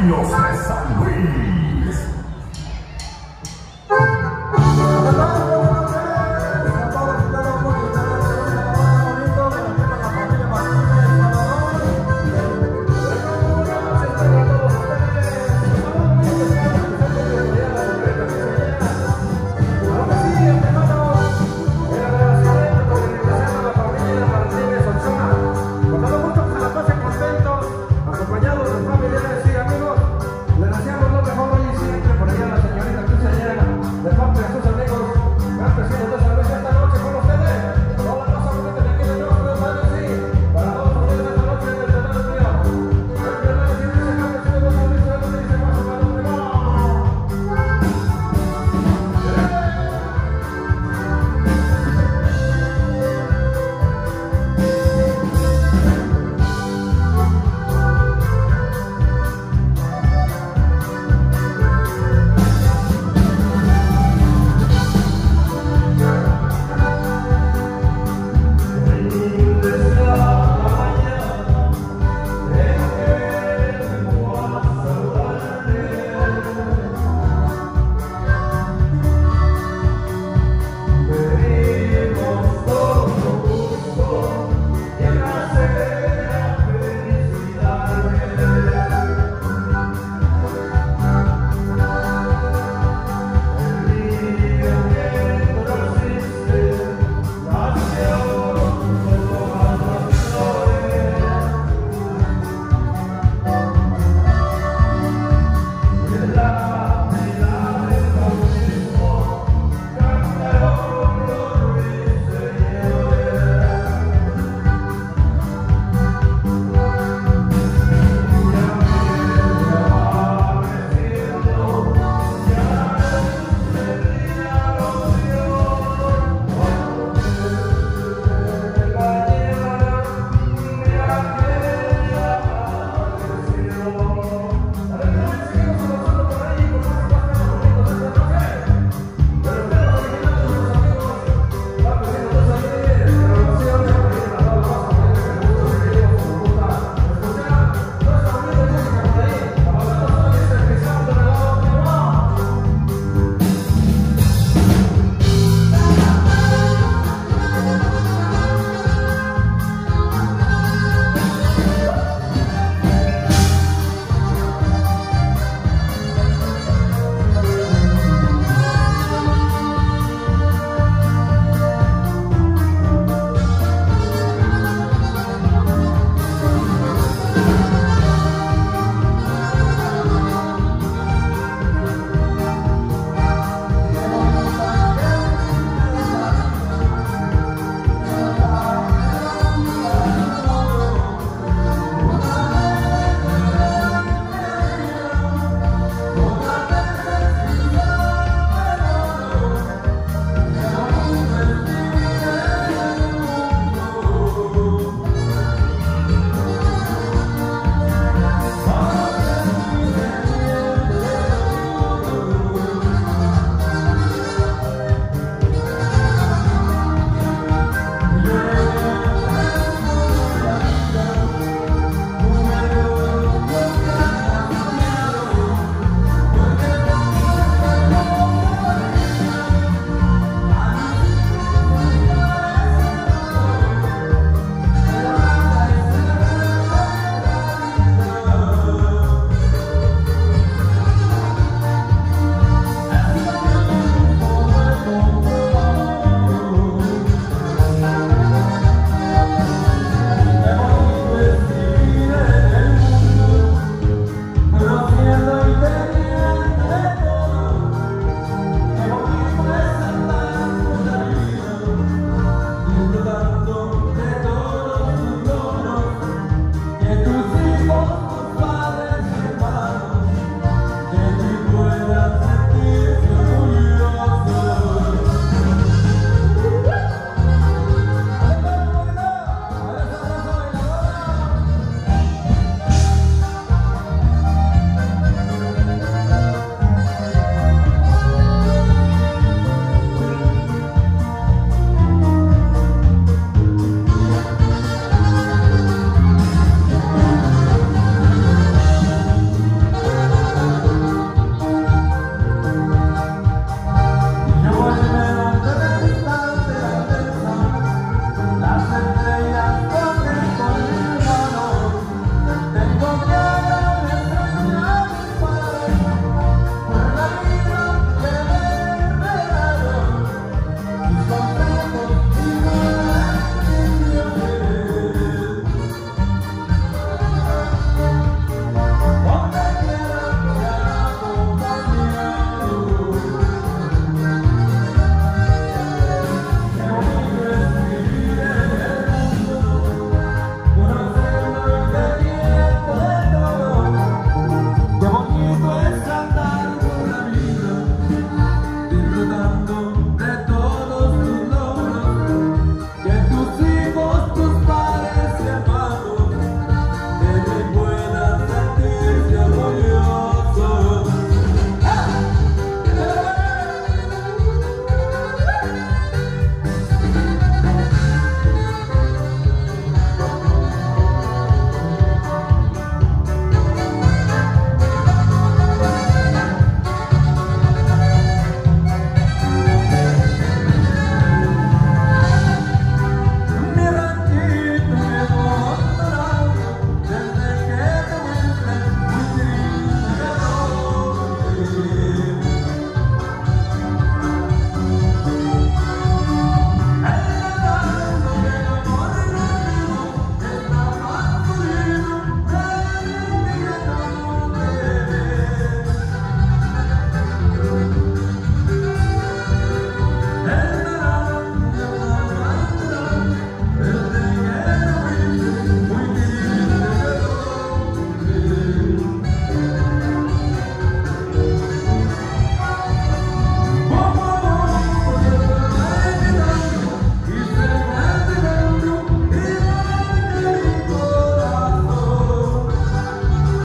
Niños de San Luis.